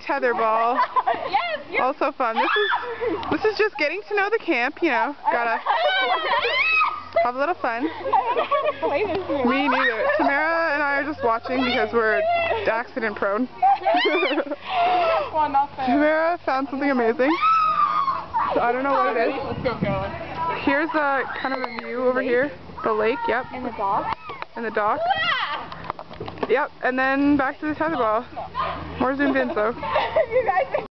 tetherball. yes, Also fun. This is this is just getting to know the camp, you know. Gotta have a little fun. Play this game. Me neither. Tamara and I are just watching because we're accident prone. well, not fair. Tamara found something amazing. So I don't know what it is. Let's go, go. Here's a kind of a view over here. The lake, yep. And the dog? And the dock. Yep. And then back to the tetherball. More zoomed in, though.